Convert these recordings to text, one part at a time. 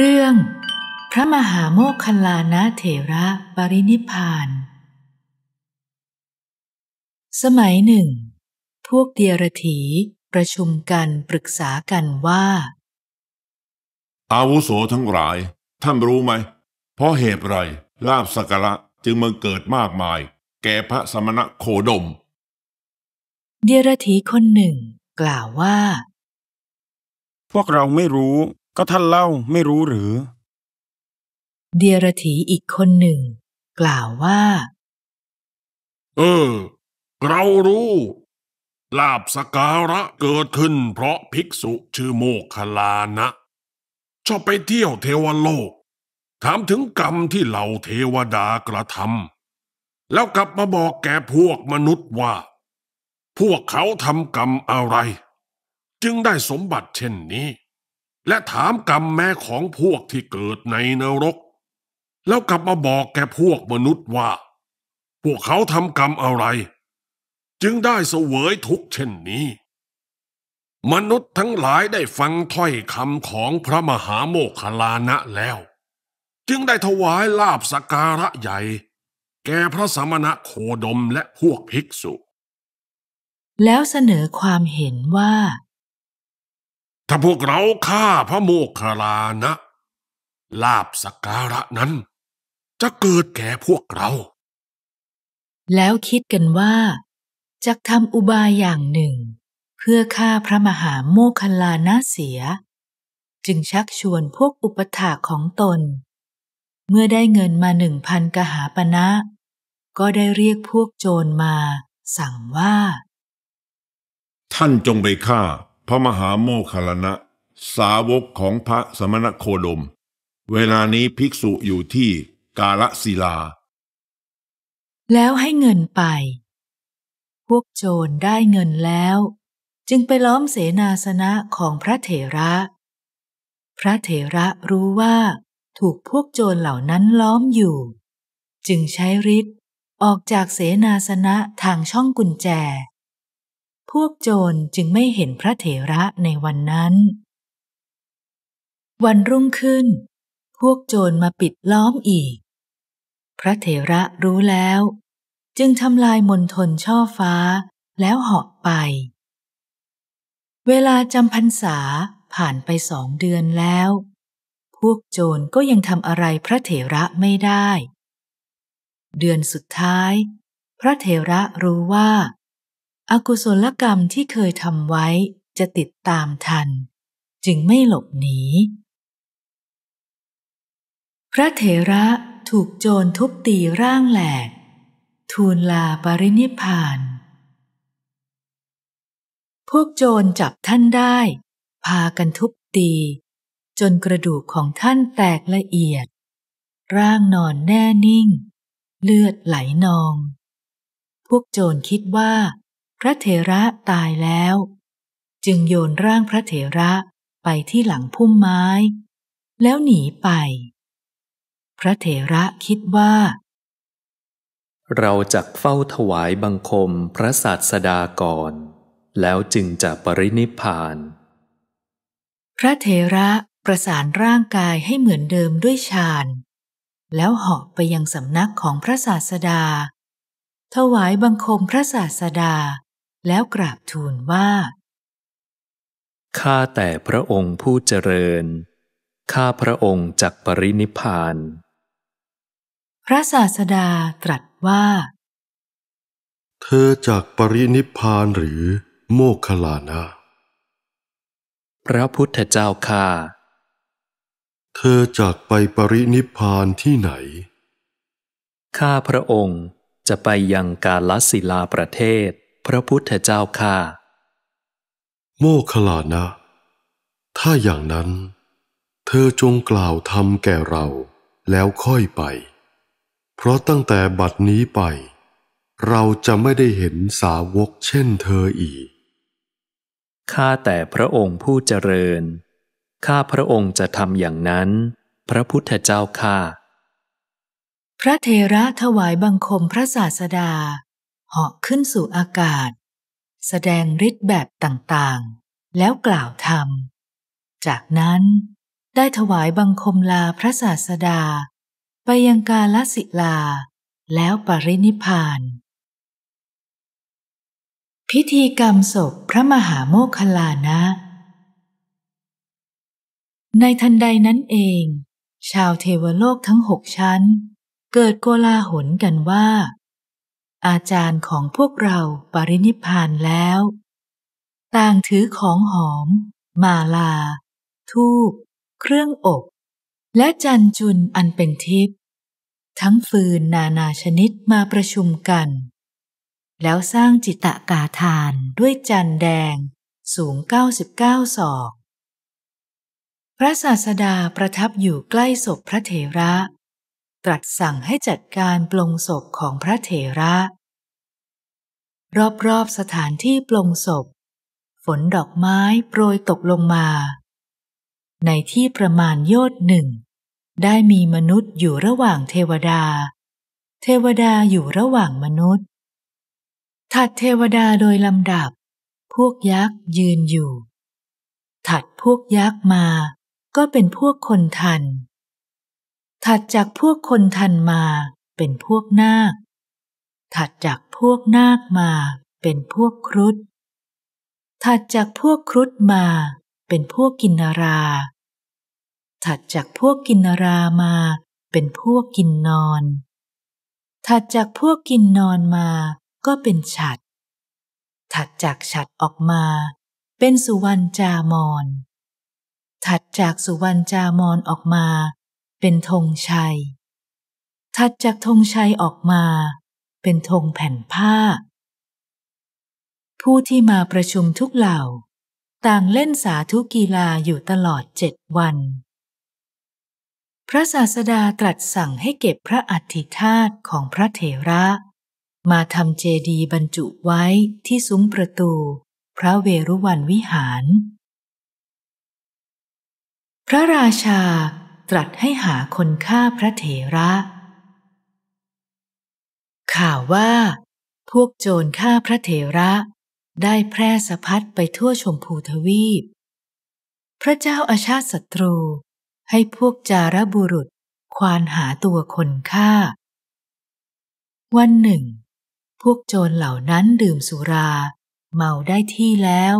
เรื่อง พระมหาโมคคัลลานะเถระปรินิพพานสมัยหนึ่ง พวกเดียรถีประชุมกันปรึกษากันว่า อาวุโสทั้งหลาย ท่านรู้ไหม เพราะเหตุไรลาบสักการะจึงมาเกิดมากมาย แก่พระสมณะโคดม เดียรถีคนหนึ่ง กล่าวว่า พวกเราไม่รู้ ก็ท่านเล่าไม่รู้หรือ เดียรถีอีกคนหนึ่ง กล่าวว่า เออ เรารู้ ลาบสกการะเกิดขึ้นเพราะภิกษุชื่อโมคคลลานะชอบไปเที่ยวเทวโลก ถามถึงกรรมที่เหล่าเทวดากระทำแล้วกลับมาบอกแก่พวกมนุษย์ว่า พวกเขาทำกรรมอะไร จึงได้สมบัติเช่นนี้ และถามกรรมแม้ของพวกที่เกิดในนรก แล้วกลับมาบอกแก่พวกมนุษย์ว่า พวกเขาทำกรรมอะไร จึงได้เสวยทุกเช่นนี้ มนุษย์ทั้งหลายได้ฟังถ้อยคำของพระมหาโมคคลานะแล้ว จึงได้ถวายลาบสกการะใหญ่ แก่พระสมณะโคดมและพวกภิกษุ แล้วเสนอความเห็นว่า ถ้าพวกเราฆ่าพระโมคคัลลานะ ลาบสกการะนั้น จะเกิดแก่พวกเรา แล้วคิดกันว่าจะทำอุบายอย่างหนึ่ง เพื่อฆ่าพระมหาโมคคัลลานะเสีย จึงชักชวนพวกอุปถากของตน เมื่อได้เงินมาหนึ่งพันกหาปณะก็ได้เรียกพวกโจรมา สั่งว่า ท่านจงไปฆ่า พระมหาโมคคัลลนะ สาวกของพระสมณโคดม เวลานี้ภิกษุอยู่ที่กาลศิลา แล้วให้เงินไป พวกโจรได้เงินแล้ว จึงไปล้อมเสนาสนะของพระเถระ พระเถระรู้ว่าถูกพวกโจรเหล่านั้นล้อมอยู่ จึงใช้ฤทธิ์ออกจากเสนาสนะทางช่องกุญแจ วกโจรจึงไม่เห็นพระเถระในวันนั้น วันรุ่งขึ้น พวกโจรมาปิดล้อมอีก พระเถระรู้แล้ว จึงทำลายมณฑลช่อฟ้าแล้วเหาะไป เวลาจำพรรษาผ่านไปสองเดือนแล้ว พวกโจรก็ยังทำอะไรพระเถระไม่ได้ เดือนสุดท้าย พระเถระรู้ว่า อากุศลกรรมที่เคยทำไว้จะติดตามทัน จึงไม่หลบหนี พระเถระถูกโจรทุบตีร่างแหลก ทูลลาปรินิพาน พวกโจรจับท่านได้ พากันทุบตี จนกระดูกของท่านแตกละเอียด ร่างนอนแน่นิ่ง เลือดไหลนอง พวกโจรคิดว่า พระเถระตายแล้ว จึงโยนร่างพระเถระไปที่หลังพุ่มไม้ แล้วหนีไป พระเถระคิดว่า เราจักเฝ้าถวายบังคมพระศาสดาก่อน แล้วจึงจะปรินิพพานพระเถระประสานร่างกายให้เหมือนเดิมด้วยฌานแล้วเหาะไปยังสำนักของพระศาสดา ถวายบังคมพระศาสดา แล้วกราบทูลว่า ข้าแต่พระองค์ผู้เจริญ ข้าพระองค์จักปรินิพพาน พระศาสดาตรัสว่า เธอจากปรินิพพานหรือโมคคลลานะ พระพุทธเจ้าข้าเธอจากไปปรินิพพานที่ไหน ข้าพระองค์จะไปยังกาลสิลาประเทศ พระพุทธเจ้าข้าโมคคลลานะ ถ้าอย่างนั้น เธอจงกล่าวธรรมแก่เราแล้วค่อยไป เพราะตั้งแต่บัดนี้ไป เราจะไม่ได้เห็นสาวกเช่นเธออีก ข้าแต่พระองค์ผู้เจริญ ข้าพระองค์จะทำอย่างนั้น พระพุทธเจ้าข้าพระเถระถวายบังคมพระศาสดา เหาะขึ้นสู่อากาศ แสดงฤทธิ์แบบต่างๆ แล้วกล่าวธรรม จากนั้นได้ถวายบังคมลาพระศาสดา ไปยังกาลสิลา แล้วปรินิพาน พิธีกรรมศพพระมหาโมคคลลานะ ในทันใดนั้นเอง ชาวเทวโลกทั้งหกชั้น เกิดโกลาหลกันว่า อาจารย์ของพวกเราปรินิพานแล้ว ต่างถือของหอม มาลา ทูบเครื่องอบ และจันจุนอันเป็นทิพย์ทั้งฟืนนานาชนิดมาประชุมกัน แล้วสร้างจิตตกาทานด้วยจันแดงสูง 99 ศอก พระศาสดาประทับอยู่ใกล้ศพพระเถระ ตรัสสั่งให้จัดการปลงศพของพระเถระ รอบๆสถานที่ปลงศพ ฝนดอกไม้โปรยตกลงมา ในที่ประมาณโยชน์หนึ่ง ได้มีมนุษย์อยู่ระหว่างเทวดา เทวดาอยู่ระหว่างมนุษย์ ถัดเทวดาโดยลำดับ พวกยักษ์ยืนอยู่ ถัดพวกยักษ์มาก็เป็นพวกคนทัน ถัดจากพวกคนทันมาเป็นพวกนาค ถัดจากพวกนาคมาเป็นพวกครุฑถัดจากพวกครุฑมาเป็นพวกกินนารา ถัดจากพวกกินนารามาเป็นพวกกินนอน ถัดจากพวกกินนอนมาก็เป็นฉัด ถัดจากฉัดออกมา เป็นสุวรรณจามอนถัดจากสุวรรณจามอนออกมา เป็นธงชัย ถัดจากธงชัยออกมา เป็นธงแผ่นผ้า ผู้ที่มาประชุมทุกเหล่า ต่างเล่นสาธุกีฬาอยู่ตลอดเจ็ดวัน พระศาสดาตรัสสั่งให้เก็บพระอัฐิธาตุของพระเถระ มาทำเจดีย์บรรจุไว้ที่ซุ้มประตู พระเวรุวันวิหาร พระราชาตรัสให้หาคนฆ่าพระเถระ ข่าวว่า พวกโจรฆ่าพระเถระ ได้แพร่สะพัดไปทั่วชมพูทวีป พระเจ้าอาชาติศัตรู ให้พวกจารบุรุษควานหาตัวคนฆ่า วันหนึ่ง พวกโจรเหล่านั้นดื่มสุรา เมาได้ที่แล้ว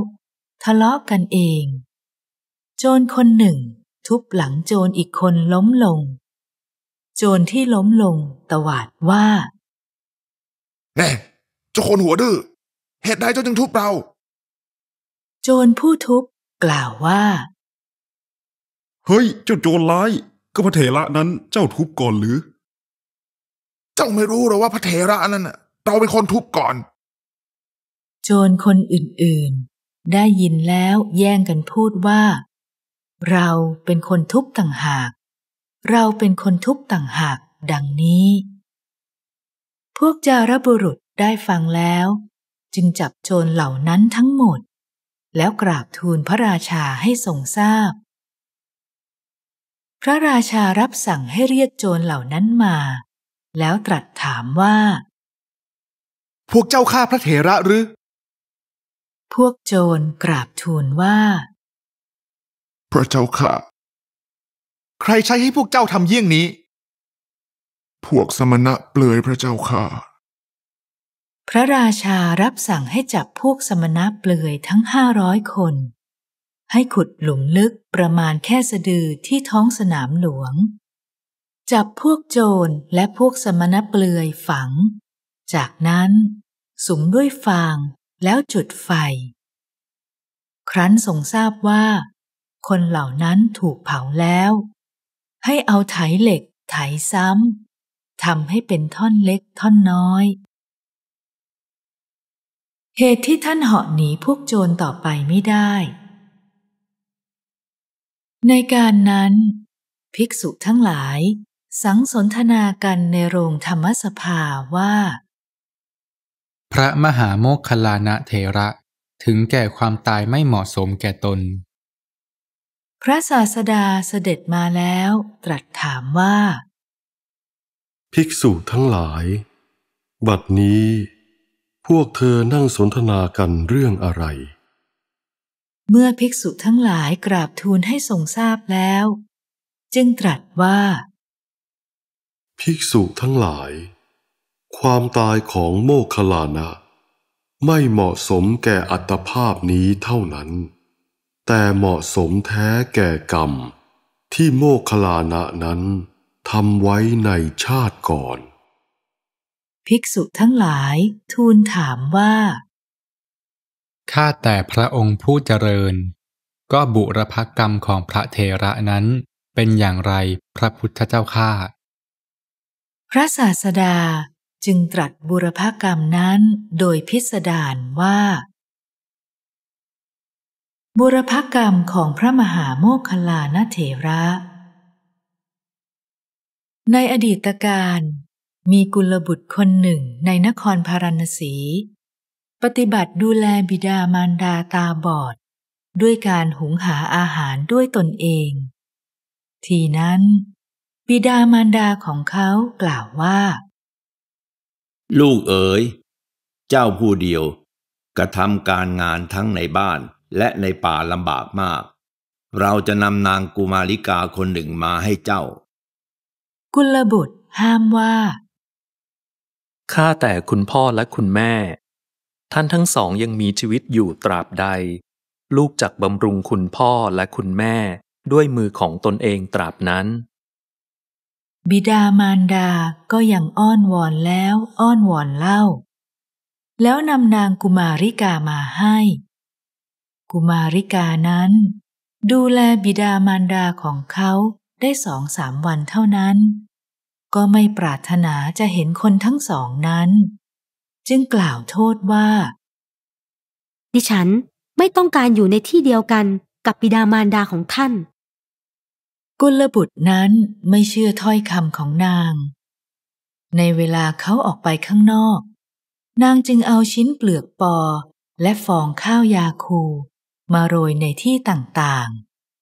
ทะเลาะกันเอง โจรคนหนึ่ง ทุบหลังโจรอีกคนล้มลง โจรที่ล้มลงตวาดว่า แน่เจ้าคนหัวดื้อเหตุใดเจ้าจึงทุบเรา โจรผู้ทุบกล่าวว่า เฮ้ย เจ้าโจรร้าย ก็พระเถระนั้นเจ้าทุบก่อนหรือ เจ้าไม่รู้หรอว่าพระเถระนั่นน่ะ เราเป็นคนทุบก่อน โจรคนอื่นๆ ได้ยินแล้วแย่งกันพูดว่า เราเป็นคนทุบต่างหาก เราเป็นคนทุบต่างหากดังนี้ พวกจารบุรุษได้ฟังแล้ว จึงจับโจรเหล่านั้นทั้งหมด แล้วกราบทูลพระราชาให้ทรงทราบพระราชารับสั่งให้เรียกโจรเหล่านั้นมา แล้วตรัสถามว่า พวกเจ้าฆ่าพระเถระหรือ พวกโจรกราบทูลว่า พระเจ้าค่ะ ใครใช้ให้พวกเจ้าทำเยี่ยงนี้ พวกสมณะเปลือยพระเจ้าค่ะ พระราชารับสั่งให้จับพวกสมณะเปลือยทั้งห้าร้อยคน ให้ขุดหลุมลึกประมาณแค่สะดือที่ท้องสนามหลวง จับพวกโจรและพวกสมณะเปลือยฝัง จากนั้นสุมด้วยฟางแล้วจุดไฟ ครั้นทรงทราบว่า คนเหล่านั้นถูกเผาแล้ว ให้เอาไถเหล็กไถซ้ำ ทำให้เป็นท่อนเล็กท่อนน้อย เหตุที่ท่านเหาะหนีพวกโจรต่อไปไม่ได้ ในการนั้น ภิกษุทั้งหลาย สังสนทนากันในโรงธรรมสภาว่า พระมหาโมคคลลานะเถระถึงแก่ความตายไม่เหมาะสมแก่ตน พระศาสดาเสด็จมาแล้ว ตรัสถามว่า ภิกษุทั้งหลาย บัดนี้ พวกเธอนั่งสนทนากันเรื่องอะไร เมื่อภิกษุทั้งหลายกราบทูลให้ทรงทราบแล้ว จึงตรัสว่า ภิกษุทั้งหลาย ความตายของโมคคัลลานะ ไม่เหมาะสมแก่อัตภาพนี้เท่านั้น แต่เหมาะสมแท้แก่กรรมที่โมคคัลลานะนั้น ทำไว้ในชาติก่อน ภิกษุทั้งหลายทูลถามว่า ข้าแต่พระองค์ผู้เจริญ ก็บุรพกรรมของพระเทระนั้นเป็นอย่างไรพระพุทธเจ้าข้าพระศาสดาจึงตรัสบุรพกรรมนั้นโดยพิสดารว่า บุรพกรรมของพระมหาโมคคลลานเถระ ในอดีตการ มีกุลบุตรคนหนึ่งในนครพาราณสี ปฏิบัติดูแลบิดามารดาตาบอด ด้วยการหุงหาอาหารด้วยตนเอง ทีนั้น บิดามารดาของเขากล่าวว่า ลูกเอ๋ย เจ้าผู้เดียว กระทำการงานทั้งในบ้านและในป่าลำบากมาก เราจะนำนางกุมาริกาคนหนึ่งมาให้เจ้า กุลบุตรห้ามว่า ข้าแต่คุณพ่อและคุณแม่ ท่านทั้งสองยังมีชีวิตอยู่ตราบใด ลูกจักบำรุงคุณพ่อและคุณแม่ด้วยมือของตนเองตราบนั้น บิดามารดาก็ยังอ้อนวอนแล้วอ้อนวอนเล่า แล้วนำนางกุมาริกามาให้ กุมาริกานั้น ดูแลบิดามารดาของเขาได้สองสามวันเท่านั้น ก็ไม่ปรารถนาจะเห็นคนทั้งสองนั้น จึงกล่าวโทษว่า ดิฉันไม่ต้องการอยู่ในที่เดียวกันกับบิดามารดาของท่าน กุลบุตรนั้นไม่เชื่อถ้อยคำของนาง ในเวลาเขาออกไปข้างนอก นางจึงเอาชิ้นเปลือกปอและฟองข้าวยาคูมาโรยในที่ต่าง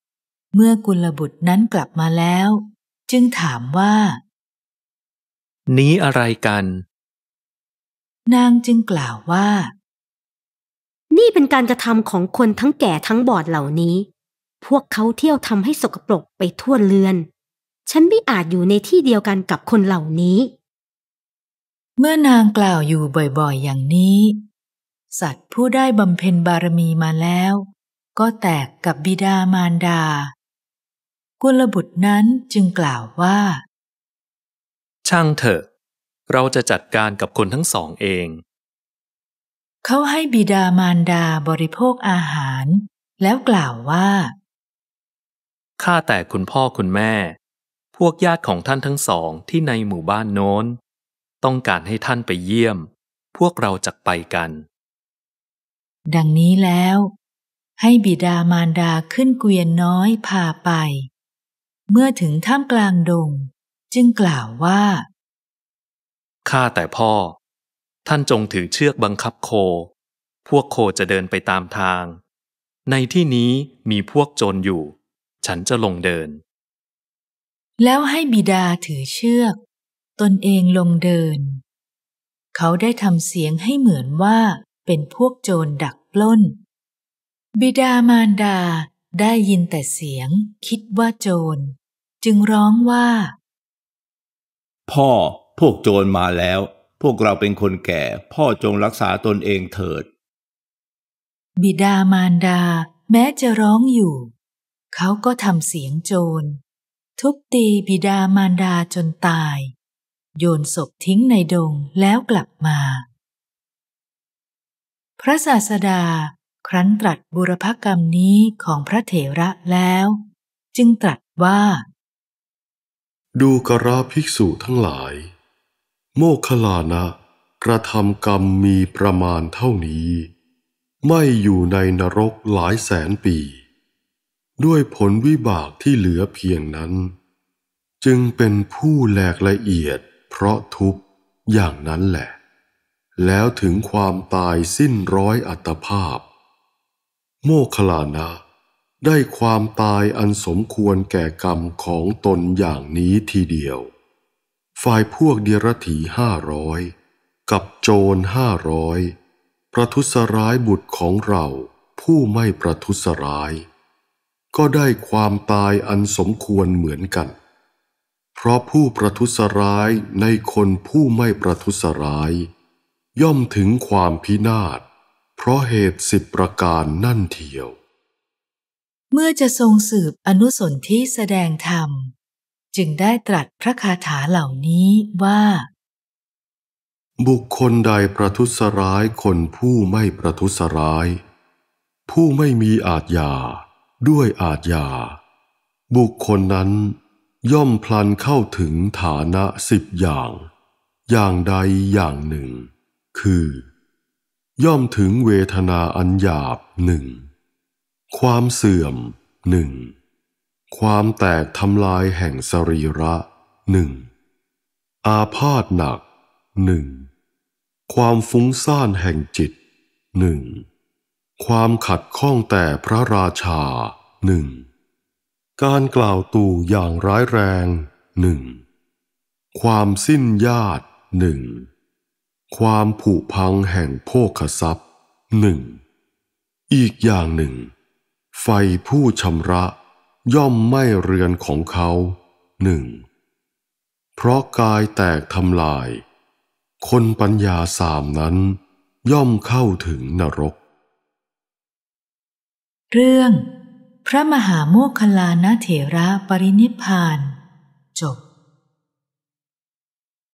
ๆ เมื่อกุลบุตรนั้นกลับมาแล้ว จึงถามว่า นี้อะไรกัน นางจึงกล่าวว่า นี่เป็นการกระทำของคนทั้งแก่ทั้งบอดเหล่านี้ พวกเขาเที่ยวทำให้สกปรกไปทั่วเรือน ฉันไม่อาจอยู่ในที่เดียวกันกับคนเหล่านี้ เมื่อนางกล่าวอยู่บ่อยๆ อย่างนี้ สัตว์ผู้ได้บำเพ็ญบารมีมาแล้ว ก็แตกกับบิดามารดา กุลบุตรนั้นจึงกล่าวว่า ช่างเถอะ เราจะจัดการกับคนทั้งสองเอง เขาให้บิดามารดาบริโภคอาหาร แล้วกล่าวว่าข้าแต่คุณพ่อคุณแม่ พวกญาติของท่านทั้งสองที่ในหมู่บ้านโน้น ต้องการให้ท่านไปเยี่ยม พวกเราจะไปกัน ดังนี้แล้ว ให้บิดามารดาขึ้นเกวียนน้อยพาไป เมื่อถึงท่ามกลางดง จึงกล่าวว่า ข้าแต่พ่อ ท่านจงถือเชือกบังคับโค พวกโคจะเดินไปตามทาง ในที่นี้มีพวกโจรอยู่ ฉันจะลงเดิน แล้วให้บิดาถือเชือก ตนเองลงเดิน เขาได้ทำเสียงให้เหมือนว่าเป็นพวกโจรดักปล้น บิดามารดาได้ยินแต่เสียงคิดว่าโจร จึงร้องว่า พ่อพวกโจรมาแล้ว พวกเราเป็นคนแก่ พ่อจงรักษาตนเองเถิด บิดามารดาแม้จะร้องอยู่ เขาก็ทำเสียงโจร ทุบตีบิดามารดาจนตาย โยนศพทิ้งในดงแล้วกลับมา พระศาสดาครั้นตรัสบุรพกรรมนี้ของพระเถระแล้ว จึงตรัสว่า ดูกราภิกษุทั้งหลาย โมคลานะกระทำกรรมมีประมาณเท่านี้ ไม่อยู่ในนรกหลายแสนปี ด้วยผลวิบากที่เหลือเพียงนั้น จึงเป็นผู้แหลกละเอียดเพราะทุบอย่างนั้นแหละ แล้วถึงความตายสิ้นร้อยอัตภาพ โมคลานะ ได้ความตายอันสมควรแก่กรรมของตนอย่างนี้ทีเดียว ฝ่ายพวกเดียรถีห้าร้อยกับโจรห้าร้อยประทุษร้ายบุตรของเราผู้ไม่ประทุษร้าย ก็ได้ความตายอันสมควรเหมือนกัน เพราะผู้ประทุษร้ายในคนผู้ไม่ประทุษร้าย ย่อมถึงความพินาศเพราะเหตุสิบประการนั่นเทียว เมื่อจะทรงสืบอนุสนที่แสดงธรรม จึงได้ตรัสพระคาถาเหล่านี้ว่า บุคคลใดประทุษร้ายคนผู้ไม่ประทุษร้าย ผู้ไม่มีอาจยา ด้วยอาจยา บุคคลนั้นย่อมพลันเข้าถึงฐานะสิบอย่าง อย่างใดอย่างหนึ่ง คือ ย่อมถึงเวทนาอันหยาบหนึ่ง ความเสื่อมหนึ่งความแตกทำลายแห่งสรีระหนึ่งอาพาธหนักหนึ่งความฟุ้งซ่านแห่งจิตหนึ่งความขัดข้องแต่พระราชาหนึ่งการกล่าวตู่อย่างร้ายแรงหนึ่งความสิ้นญาติหนึ่งความผุพังแห่งโภคทรัพย์หนึ่งอีกอย่างหนึ่ง ไฟผู้ชำระย่อมไม่เรือนของเขาหนึ่งเพราะกายแตกทำลาย คนปัญญาสามนั้น ย่อมเข้าถึงนรก เรื่อง พระมหาโมคคลลานเถระปรินิพพาน จบ